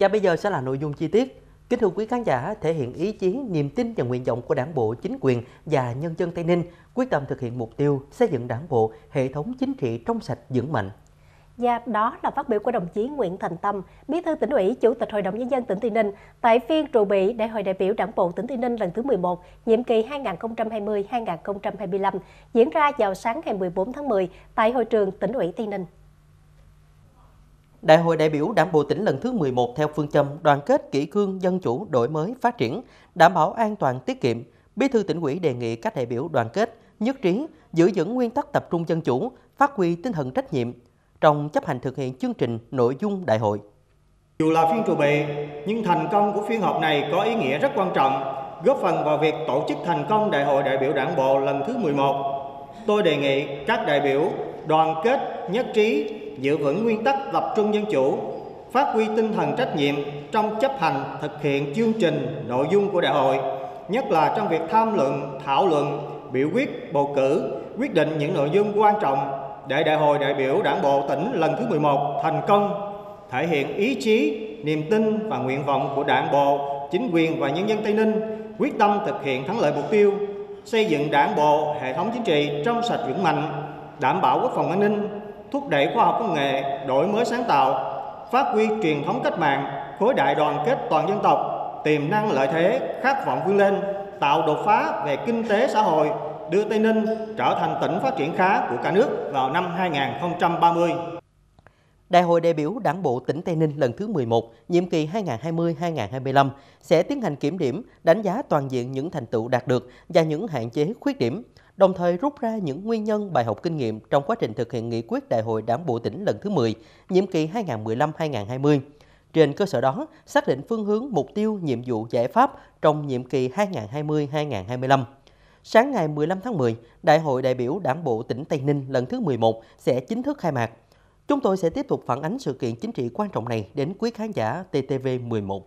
Và bây giờ sẽ là nội dung chi tiết. Kính thưa quý khán giả, thể hiện ý chí, niềm tin và nguyện vọng của Đảng bộ, chính quyền và nhân dân Tây Ninh quyết tâm thực hiện mục tiêu xây dựng Đảng bộ, hệ thống chính trị trong sạch vững mạnh. Và đó là phát biểu của đồng chí Nguyễn Thành Tâm, Bí thư tỉnh ủy, Chủ tịch Hội đồng Nhân dân tỉnh Tây Ninh tại phiên trụ bị Đại hội đại biểu Đảng bộ tỉnh Tây Ninh lần thứ 11, nhiệm kỳ 2020-2025, diễn ra vào sáng ngày 14 tháng 10 tại hội trường tỉnh ủy Tây Ninh. Đại hội đại biểu Đảng bộ tỉnh lần thứ 11 theo phương châm đoàn kết kỷ cương dân chủ đổi mới phát triển, đảm bảo an toàn tiết kiệm. Bí thư tỉnh ủy đề nghị các đại biểu đoàn kết, nhất trí, giữ vững nguyên tắc tập trung dân chủ, phát huy tinh thần trách nhiệm trong chấp hành thực hiện chương trình nội dung đại hội. Dù là phiên trụ bị, nhưng thành công của phiên họp này có ý nghĩa rất quan trọng, góp phần vào việc tổ chức thành công Đại hội đại biểu Đảng bộ lần thứ 11. Tôi đề nghị các đại biểu đoàn kết, nhất trí, giữ vững nguyên tắc tập trung dân chủ, phát huy tinh thần trách nhiệm trong chấp hành thực hiện chương trình nội dung của đại hội, nhất là trong việc tham luận, thảo luận, biểu quyết, bầu cử, quyết định những nội dung quan trọng để đại hội đại biểu Đảng bộ tỉnh lần thứ 11 thành công, thể hiện ý chí, niềm tin và nguyện vọng của Đảng bộ, chính quyền và nhân dân Tây Ninh quyết tâm thực hiện thắng lợi mục tiêu xây dựng Đảng bộ, hệ thống chính trị trong sạch vững mạnh, đảm bảo quốc phòng an ninh, thúc đẩy khoa học công nghệ, đổi mới sáng tạo, phát huy truyền thống cách mạng, khối đại đoàn kết toàn dân tộc, tiềm năng lợi thế, khát vọng vươn lên, tạo đột phá về kinh tế xã hội, đưa Tây Ninh trở thành tỉnh phát triển khá của cả nước vào năm 2030. Đại hội đại biểu Đảng bộ tỉnh Tây Ninh lần thứ 11, nhiệm kỳ 2020-2025 sẽ tiến hành kiểm điểm, đánh giá toàn diện những thành tựu đạt được và những hạn chế khuyết điểm, đồng thời rút ra những nguyên nhân bài học kinh nghiệm trong quá trình thực hiện nghị quyết Đại hội Đảng bộ tỉnh lần thứ 10, nhiệm kỳ 2015-2020. Trên cơ sở đó, xác định phương hướng, mục tiêu, nhiệm vụ, giải pháp trong nhiệm kỳ 2020-2025. Sáng ngày 15 tháng 10, Đại hội đại biểu Đảng bộ tỉnh Tây Ninh lần thứ 11 sẽ chính thức khai mạc. Chúng tôi sẽ tiếp tục phản ánh sự kiện chính trị quan trọng này đến quý khán giả TTV11.